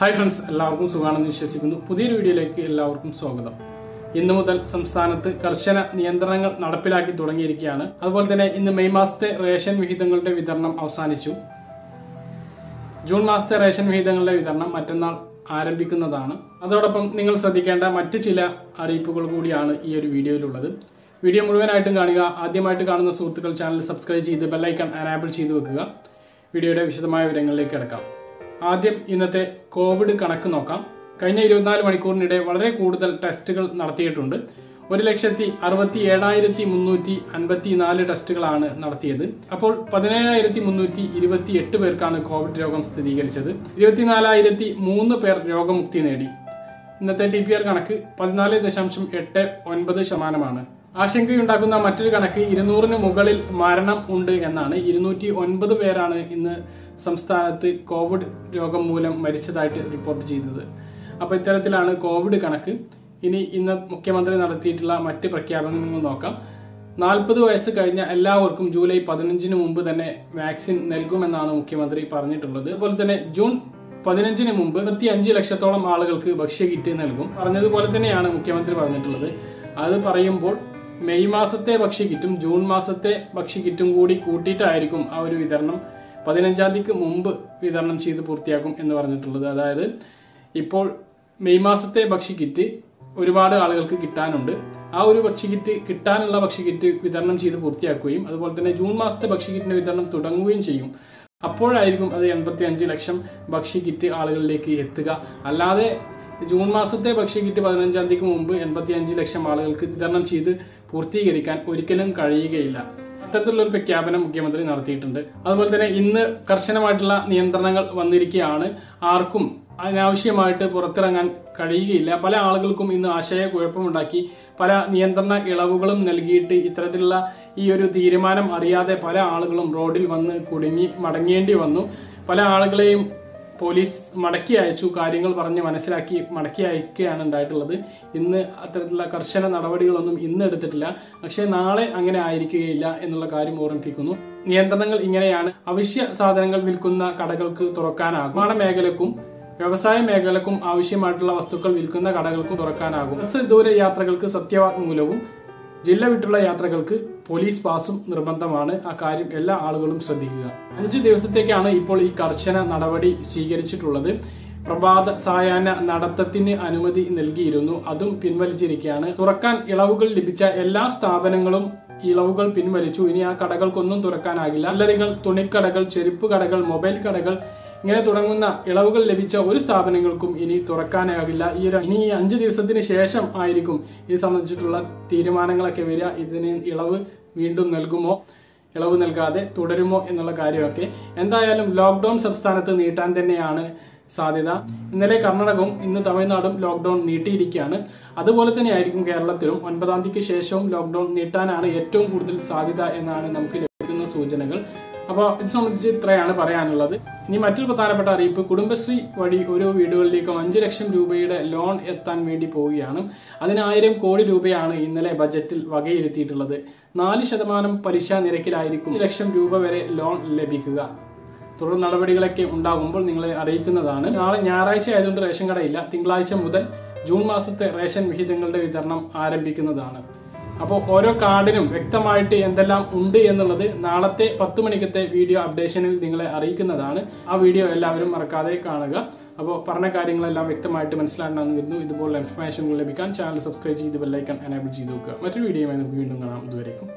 Hi friends എല്ലാവർക്കും സുഖമാണെന്ന് വിശ്വസിക്കുന്നു. പുതിയൊരു വീഡിയോയിലേക്ക് എല്ലാവർക്കും സ്വാഗതം. ഇന്നു മുതൽ സംസ്ഥാനത്ത് കർശന നിയന്ത്രണങ്ങൾ നടപ്പിലാക്കി തുടങ്ങിയിരിക്കുകയാണ്. അതുപോലെ തന്നെ ഇന്ന് മെയ് മാസത്തെ റേഷൻ വിഹിതങ്ങളുടെ വിതരണം അവസാനിച്ചു. ജൂൺ മാസത്തെ റേഷൻ വിഹിതങ്ങളുടെ വിതരണം മറ്റന്നാൾ ആരംഭിക്കുന്നതാണ്. അതോടൊപ്പം നിങ്ങൾ ശ്രദ്ധിക്കേണ്ട മറ്റു ചില അറിയിപ്പുകൾ കൂടിയാണ് ഈ ഒരു വീഡിയോയിലുള്ളത്. വീഡിയോ മുഴുവനായിട്ടും കാണുക. ആദ്യമായിട്ട് കാണുന്ന സുഹൃത്തുക്കൾ ചാനൽ സബ്സ്ക്രൈബ് ചെയ്ത് ബെല്ലൈക്കൺ അനാബിൾ ചെയ്ത് വെക്കുക. വീഡിയോയുടെ വിശദമായ വിവരങ്ങളിലേക്ക് കിടക്കാം. ആദ്യം ഇന്നത്തെ കോവിഡ് കണക്ക് നോക്കാം. കഴിഞ്ഞ ഇരുപത്തിനാല് മണിക്കൂറിനിടെ വളരെ കൂടുതൽ ടെസ്റ്റുകൾ നടത്തിയിട്ടുണ്ട്. ഒരു ലക്ഷത്തി അറുപത്തി ഏഴായിരത്തി മുന്നൂറ്റി അൻപത്തി നാല് ടെസ്റ്റുകളാണ് നടത്തിയത്. അപ്പോൾ പതിനേഴായിരത്തി മുന്നൂറ്റി ഇരുപത്തി എട്ട് പേർക്കാണ് കോവിഡ് രോഗം സ്ഥിരീകരിച്ചത്. ഇരുപത്തിനാലായിരത്തി മൂന്ന് പേർ രോഗമുക്തി നേടി. ഇന്നത്തെ ടി പി ആർ കണക്ക് പതിനാല് ദശാംശം എട്ട് ഒൻപത് ശതമാനമാണ്. ആശങ്കയുണ്ടാക്കുന്ന മറ്റൊരു കണക്ക് ഇരുന്നൂറിന് മുകളിൽ മരണം ഉണ്ട് എന്നാണ്. ഇരുന്നൂറ്റി ഒൻപത് പേരാണ് ഇന്ന് സംസ്ഥാനത്ത് കോവിഡ് രോഗം മൂലം മരിച്ചതായിട്ട് റിപ്പോർട്ട് ചെയ്തത് അപ്പൊ ഇത്തരത്തിലാണ് കോവിഡ് കണക്ക്. ഇനി ഇന്ന് മുഖ്യമന്ത്രി നടത്തിയിട്ടുള്ള മറ്റ് പ്രഖ്യാപനങ്ങൾ നോക്കാം. നാൽപ്പത് വയസ്സ് കഴിഞ്ഞ എല്ലാവർക്കും ജൂലൈ പതിനഞ്ചിന് മുമ്പ് തന്നെ വാക്സിൻ നൽകുമെന്നാണ് മുഖ്യമന്ത്രി പറഞ്ഞിട്ടുള്ളത്. അതുപോലെ തന്നെ ജൂൺ പതിനഞ്ചിന് മുമ്പ് ഇരുപത്തി അഞ്ച് ലക്ഷത്തോളം ആളുകൾക്ക് ഭക്ഷ്യകിറ്റ് നൽകും. പറഞ്ഞതുപോലെ തന്നെയാണ് മുഖ്യമന്ത്രി പറഞ്ഞിട്ടുള്ളത്. അത് പറയുമ്പോൾ മെയ് മാസത്തെ ഭക്ഷ്യകിറ്റും ജൂൺ മാസത്തെ ഭക്ഷ്യകിറ്റും കൂടി കൂട്ടിയിട്ടായിരിക്കും ആ ഒരു വിതരണം. പതിനഞ്ചാം തീയതിക്ക് മുമ്പ് വിതരണം ചെയ്ത് പൂർത്തിയാക്കും എന്ന് പറഞ്ഞിട്ടുള്ളത്. അതായത് ഇപ്പോൾ മെയ് മാസത്തെ ഭക്ഷ്യകിറ്റ് ഒരുപാട് ആളുകൾക്ക് കിട്ടാനുണ്ട്. ആ ഒരു ഭക്ഷ്യകിറ്റ് കിട്ടാനുള്ള ഭക്ഷ്യകിറ്റ് വിതരണം ചെയ്ത് പൂർത്തിയാക്കുകയും അതുപോലെ തന്നെ ജൂൺ മാസത്തെ ഭക്ഷ്യകിറ്റിന്റെ വിതരണം തുടങ്ങുകയും ചെയ്യും. അപ്പോഴായിരിക്കും അത് എൺപത്തി ലക്ഷം ഭക്ഷ്യകിറ്റ് ആളുകളിലേക്ക് എത്തുക. അല്ലാതെ ജൂൺ മാസത്തെ ഭക്ഷ്യകിറ്റ് പതിനഞ്ചാം തീയതിക്ക് മുമ്പ് എൺപത്തി അഞ്ച് ലക്ഷം ആളുകൾക്ക് വിതരണം ചെയ്ത് പൂർത്തീകരിക്കാൻ ഒരിക്കലും കഴിയുകയില്ല. അത്തരത്തിലുള്ള ഒരു പ്രഖ്യാപനം മുഖ്യമന്ത്രി നടത്തിയിട്ടുണ്ട്. അതുപോലെ തന്നെ ഇന്ന് കർശനമായിട്ടുള്ള നിയന്ത്രണങ്ങൾ വന്നിരിക്കുകയാണ് ആർക്കും അനാവശ്യമായിട്ട് പുറത്തിറങ്ങാൻ കഴിയുകയില്ല. പല ആളുകൾക്കും ഇന്ന് ആശയക്കുഴപ്പമുണ്ടാക്കി. പല നിയന്ത്രണ ഇളവുകളും നൽകിയിട്ട് ഇത്തരത്തിലുള്ള ഈ ഒരു തീരുമാനം അറിയാതെ പല ആളുകളും റോഡിൽ വന്ന് കുടുങ്ങി മടങ്ങേണ്ടി വന്നു. പല ആളുകളെയും പോലീസ് മടക്കി അയച്ചു കാര്യങ്ങൾ പറഞ്ഞ് മനസ്സിലാക്കി മടക്കി അയക്കുകയാണ് ഉണ്ടായിട്ടുള്ളത്. ഇന്ന് അത്തരത്തിലുള്ള കർശന നടപടികളൊന്നും ഇന്ന് എടുത്തിട്ടില്ല. പക്ഷേ നാളെ അങ്ങനെ ആയിരിക്കുകയില്ല എന്നുള്ള കാര്യം ഓർമ്മിപ്പിക്കുന്നു. നിയന്ത്രണങ്ങൾ ഇങ്ങനെയാണ്. അവശ്യ സാധനങ്ങൾ വിൽക്കുന്ന കടകൾക്ക് തുറക്കാനാകും. നിർമ്മാണ മേഖലക്കും വ്യവസായ മേഖലക്കും ആവശ്യമായിട്ടുള്ള വസ്തുക്കൾ വിൽക്കുന്ന കടകൾക്കും തുറക്കാനാകും. ബസ് ദൂര യാത്രകൾക്ക് സത്യവാങ്മൂലവും ജില്ല വിട്ടുള്ള യാത്രകൾക്ക് പോലീസ് പാസും നിർബന്ധമാണ്. ആ കാര്യം എല്ലാ ആളുകളും ശ്രദ്ധിക്കുക. അഞ്ച് ദിവസത്തേക്കാണ് ഇപ്പോൾ ഈ കർശന നടപടി സ്വീകരിച്ചിട്ടുള്ളത്. പ്രഭാത സായാഹ്ന നടത്തത്തിന് അനുമതി നൽകിയിരുന്നു. അതും പിൻവലിച്ചിരിക്കുകയാണ്. തുറക്കാൻ ഇളവുകൾ ലഭിച്ച എല്ലാ സ്ഥാപനങ്ങളും ഇളവുകൾ പിൻവലിച്ചു. ഇനി ആ കടകൾക്കൊന്നും തുറക്കാനാകില്ല. അല്ലറികൾ തുണിക്കടകൾ ചെരുപ്പ് കടകൾ മൊബൈൽ കടകൾ ഇങ്ങനെ തുടങ്ങുന്ന ഇളവുകൾ ലഭിച്ച ഒരു സ്ഥാപനങ്ങൾക്കും ഇനി തുറക്കാനാകില്ല. ഈ ഒരു ഇനി ഈ അഞ്ച് ദിവസത്തിന് ശേഷം ആയിരിക്കും ഇത് സംബന്ധിച്ചിട്ടുള്ള തീരുമാനങ്ങളൊക്കെ വരിക. ഇതിന് ഇളവ് വീണ്ടും നൽകുമോ? ഇളവ് നൽകാതെ തുടരുമോ എന്നുള്ള കാര്യമൊക്കെ എന്തായാലും ലോക്ക്ഡൌൺ സംസ്ഥാനത്ത് നീട്ടാൻ തന്നെയാണ് സാധ്യത. ഇന്നലെ കർണാടകവും ഇന്ന് തമിഴ്നാടും ലോക്ക്ഡൌൺ നീട്ടിയിരിക്കുകയാണ്. അതുപോലെ തന്നെ ആയിരിക്കും കേരളത്തിലും. ഒൻപതാം തീയതിക്ക് ശേഷവും ലോക്ക്ഡൌൺ നീട്ടാനാണ് ഏറ്റവും കൂടുതൽ സാധ്യത എന്നാണ് നമുക്ക് ലഭിക്കുന്ന സൂചനകൾ. അപ്പോൾ ഇത് സംബന്ധിച്ച് ഇത്രയാണ് പറയാനുള്ളത്. ഇനി മറ്റൊരു പ്രധാനപ്പെട്ട അറിയിപ്പ്. കുടുംബശ്രീ വഴി ഓരോ വീടുകളിലേക്കും അഞ്ച് ലക്ഷം രൂപയുടെ ലോൺ എത്താൻ വേണ്ടി പോവുകയാണ്. അതിനായിരം കോടി രൂപയാണ് ഇന്നലെ ബജറ്റിൽ വകയിരുത്തിയിട്ടുള്ളത്. നാല് ശതമാനം പലിശ നിരക്കിലായിരിക്കും ലക്ഷം രൂപ വരെ ലോൺ ലഭിക്കുക. തുടർ നടപടികളൊക്കെ ഉണ്ടാകുമ്പോൾ നിങ്ങളെ അറിയിക്കുന്നതാണ്. നാളെ ഞായറാഴ്ച ആയതുകൊണ്ട് റേഷൻ കടയില്ല. തിങ്കളാഴ്ച മുതൽ ജൂൺ മാസത്തെ റേഷൻ വിഹിതങ്ങളുടെ വിതരണം ആരംഭിക്കുന്നതാണ്. അപ്പോൾ ഓരോ കാർഡിനും വ്യക്തമായിട്ട് എന്തെല്ലാം ഉണ്ട് എന്നുള്ളത് നാളത്തെ പത്ത് മണിക്കത്തെ വീഡിയോ അപ്ഡേഷനിൽ നിങ്ങളെ അറിയിക്കുന്നതാണ്. ആ വീഡിയോ എല്ലാവരും മറക്കാതെ കാണുക. അപ്പോൾ പറഞ്ഞ കാര്യങ്ങളെല്ലാം വ്യക്തമായിട്ട് മനസ്സിലാക്കണമെന്ന് വരുന്നു ഇതുപോലുള്ള ഇൻഫർമേഷനുകൾ ലഭിക്കാൻ ചാനൽ സബ്സ്ക്രൈബ് ചെയ്ത് ബെല്ലൈക്കൺ എനേബിൾ ചെയ്ത് നോക്കുക മറ്റൊരു വീഡിയോയുമായി നമുക്ക് വീണ്ടും കാണാം. ഇതുവരേക്കും